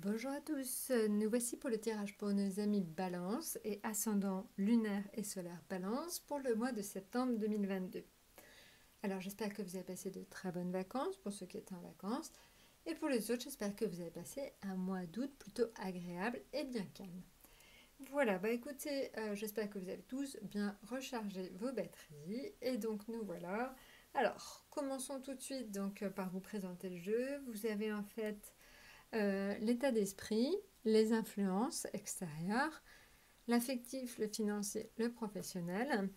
Bonjour à tous, nous voici pour le tirage pour nos amis Balance et ascendant lunaire et solaire Balance pour le mois de septembre 2022. Alors j'espère que vous avez passé de très bonnes vacances pour ceux qui étaient en vacances et pour les autres j'espère que vous avez passé un mois d'août plutôt agréable et bien calme. Voilà, bah écoutez, euh, j'espère que vous avez tous bien rechargé vos batteries et donc nous voilà. Alors commençons tout de suite donc euh, par vous présenter le jeu. Vous avez en fait euh, l'état d'esprit, les influences extérieures, l'affectif, le financier, le professionnel,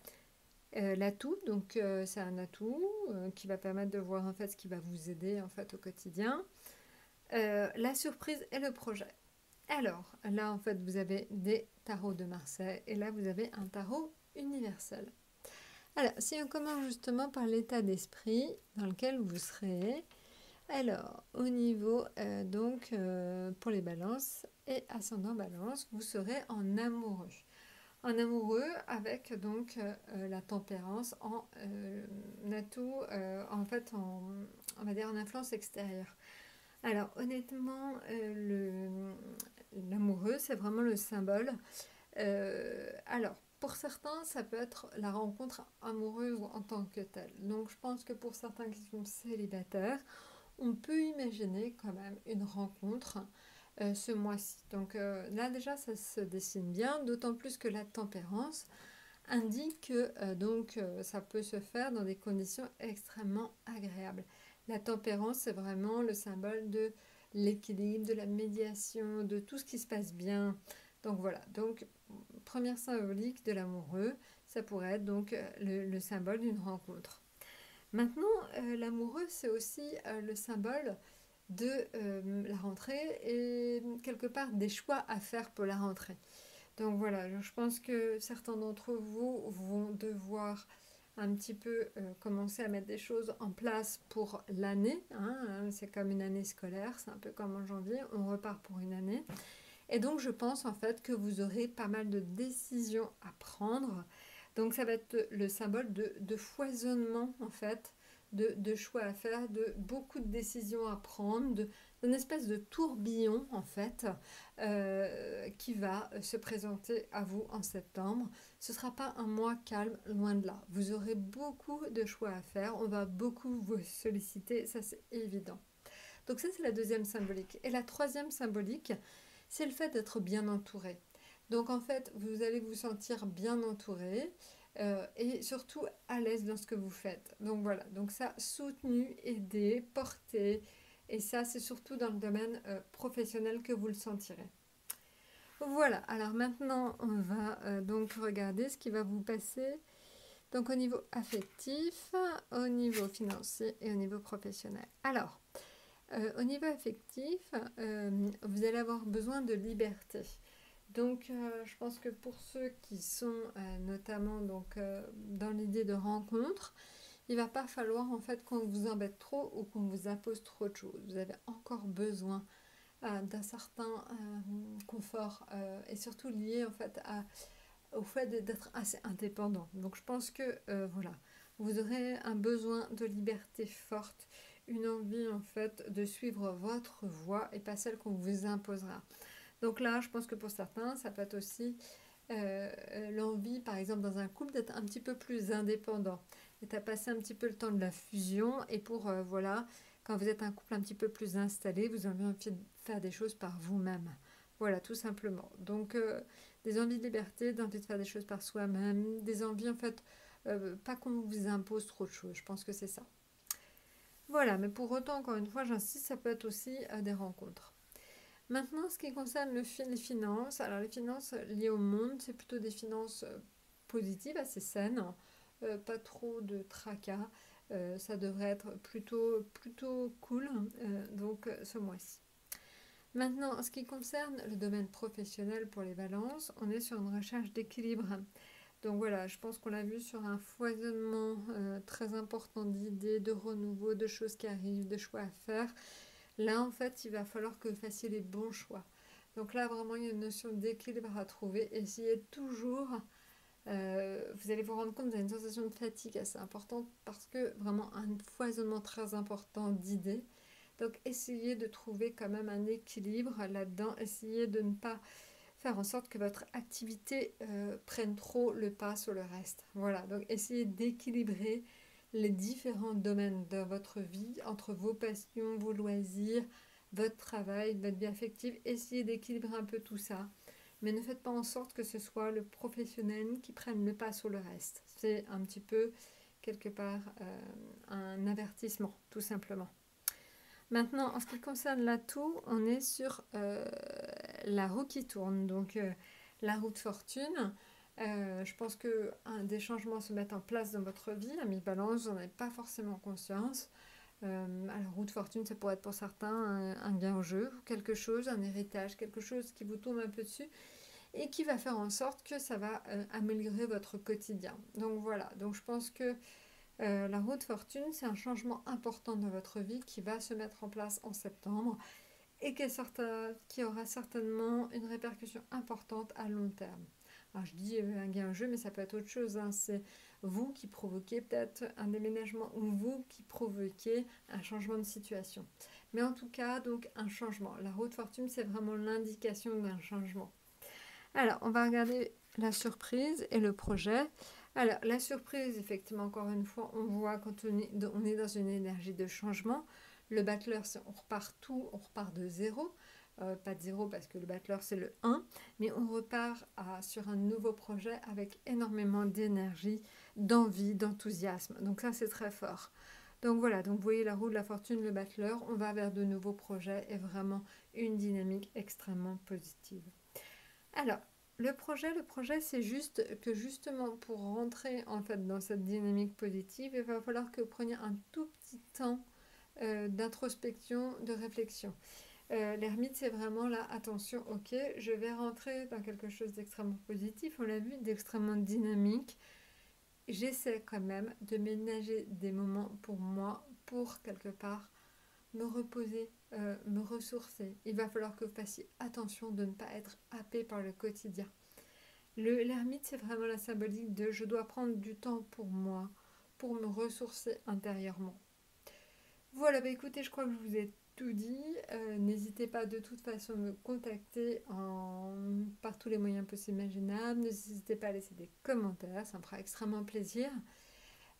euh, l'atout, donc euh, c'est un atout qui va permettre de voir en fait ce qui va vous aider en fait au quotidien, la surprise et le projet. Alors là en fait vous avez des tarots de Marseille et là vous avez un tarot universel. Alors si on commence justement par l'état d'esprit dans lequel vous serez, alors, au niveau, euh, donc, euh, pour les balances et ascendant balance, vous serez en amoureux. En amoureux avec donc euh, la tempérance en atout, en fait, en, on va dire en influence extérieure. Alors, honnêtement, l'amoureux, c'est vraiment le symbole. alors, pour certains, ça peut être la rencontre amoureuse en tant que telle. Donc, je pense que pour certains qui sont célibataires, on peut imaginer quand même une rencontre euh, ce mois-ci. Donc euh, là déjà ça se dessine bien, d'autant plus que la tempérance indique que euh, donc ça peut se faire dans des conditions extrêmement agréables. La tempérance c'est vraiment le symbole de l'équilibre, de la médiation, de tout ce qui se passe bien. Donc voilà, donc première symbolique de l'amoureux, ça pourrait être donc le symbole d'une rencontre. Maintenant, euh, l'amoureux, c'est aussi euh, le symbole de euh, la rentrée et quelque part des choix à faire pour la rentrée. Donc voilà, je pense que certains d'entre vous vont devoir un petit peu commencer à mettre des choses en place pour l'année. Hein. c'est comme une année scolaire, c'est un peu comme en janvier, on repart pour une année. Et donc je pense en fait que vous aurez pas mal de décisions à prendre donc ça va être le symbole de, foisonnement en fait, de, choix à faire, de beaucoup de décisions à prendre, d'une espèce de tourbillon en fait euh, qui va se présenter à vous en septembre. Ce ne sera pas un mois calme, loin de là. Vous aurez beaucoup de choix à faire, on va beaucoup vous solliciter, ça c'est évident. Donc ça c'est la deuxième symbolique. Et la troisième symbolique, c'est le fait d'être bien entouré. Donc en fait, vous allez vous sentir bien entouré euh, et surtout à l'aise dans ce que vous faites. Donc voilà, donc ça, soutenu, aidé, porté. Et ça, c'est surtout dans le domaine euh, professionnel que vous le sentirez. Voilà, alors maintenant, on va euh, donc regarder ce qui va vous passer. Donc au niveau affectif, au niveau financier et au niveau professionnel. Alors, au niveau affectif, vous allez avoir besoin de liberté. Donc, euh, je pense que pour ceux qui sont euh, notamment donc, euh, dans l'idée de rencontre, il va pas falloir en fait qu'on vous embête trop ou qu'on vous impose trop de choses. Vous avez encore besoin d'un certain confort et surtout lié en fait au fait d'être assez indépendant. Donc, je pense que voilà, vous aurez un besoin de liberté forte, une envie en fait de suivre votre voie et pas celle qu'on vous imposera. Donc là, je pense que pour certains, ça peut être aussi euh, l'envie, par exemple, dans un couple, d'être un petit peu plus indépendant. Et à passer un petit peu le temps de la fusion. Et pour, euh, voilà, quand vous êtes un couple un petit peu plus installé, vous avez envie de faire des choses par vous-même. Voilà, tout simplement. Donc, euh, des envies de liberté, d'envie de faire des choses par soi-même, des envies, en fait, pas qu'on vous impose trop de choses. Je pense que c'est ça. Voilà, mais pour autant, encore une fois, j'insiste, ça peut être aussi des rencontres. Maintenant, ce qui concerne le, les finances, alors les finances liées au monde, c'est plutôt des finances euh, positives, assez saines, euh, pas trop de tracas. Euh, ça devrait être plutôt, plutôt cool, donc ce mois-ci. Maintenant, en ce qui concerne le domaine professionnel pour les balances, on est sur une recherche d'équilibre. Donc voilà, je pense qu'on l'a vu sur un foisonnement très important d'idées, de renouveau, de choses qui arrivent, de choix à faire. Là, en fait, il va falloir que vous fassiez les bons choix. Donc là, vraiment, il y a une notion d'équilibre à trouver. Essayez toujours, euh, vous allez vous rendre compte, vous avez une sensation de fatigue assez importante parce que vraiment un foisonnement très important d'idées. Donc essayez de trouver quand même un équilibre là-dedans. Essayez de ne pas faire en sorte que votre activité euh, prenne trop le pas sur le reste. Voilà, donc essayez d'équilibrer les différents domaines de votre vie entre vos passions, vos loisirs, votre travail, votre vie affective. Essayez d'équilibrer un peu tout ça. Mais ne faites pas en sorte que ce soit le professionnel qui prenne le pas sur le reste. C'est un petit peu, quelque part, euh, un avertissement, tout simplement. Maintenant, en ce qui concerne l'atout, on est sur euh, la roue qui tourne, donc euh, la roue de fortune. Euh, je pense que des changements se mettent en place dans votre vie. À mi-balance, vous n'en avez pas forcément conscience. alors, roue fortune, ça pourrait être pour certains un, gain au jeu, quelque chose, un héritage, quelque chose qui vous tombe un peu dessus et qui va faire en sorte que ça va améliorer votre quotidien. Donc voilà, donc je pense que euh, la roue de fortune, c'est un changement important dans votre vie qui va se mettre en place en septembre et qui, aura certainement une répercussion importante à long terme. Alors je dis un gain jeu, mais ça peut être autre chose. Hein. C'est vous qui provoquez peut-être un déménagement ou vous qui provoquez un changement de situation. Mais en tout cas, donc un changement. La roue de fortune, c'est vraiment l'indication d'un changement. Alors, on va regarder la surprise et le projet. Alors, la surprise, effectivement, encore une fois, on voit quand on est, dans une énergie de changement. Le battleur, on repart tout, on repart de zéro. Euh, pas de zéro parce que le battleur, c'est le 1. Mais on repart sur un nouveau projet avec énormément d'énergie, d'envie, d'enthousiasme. Donc ça, c'est très fort. Donc voilà, donc vous voyez la roue de la fortune, le battleur, on va vers de nouveaux projets et vraiment une dynamique extrêmement positive. Alors, le projet, le projet, c'est juste que justement pour rentrer en fait dans cette dynamique positive, il va falloir que vous preniez un tout petit temps euh, d'introspection, de réflexion. Euh, l'ermite, c'est vraiment là, attention, ok, je vais rentrer dans quelque chose d'extrêmement positif, on l'a vu, d'extrêmement dynamique. J'essaie quand même de ménager des moments pour moi, pour quelque part me reposer, euh, me ressourcer. Il va falloir que vous fassiez attention de ne pas être happé par le quotidien. L'ermite, c'est vraiment la symbolique de je dois prendre du temps pour moi, pour me ressourcer intérieurement. Voilà, bah écoutez, je crois que je vous ai dit. Euh, n'hésitez pas de toute façon à me contacter par tous les moyens possibles imaginables. N'hésitez pas à laisser des commentaires, ça me fera extrêmement plaisir.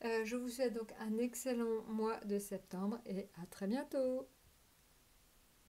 Euh, je vous souhaite donc un excellent mois de septembre et à très bientôt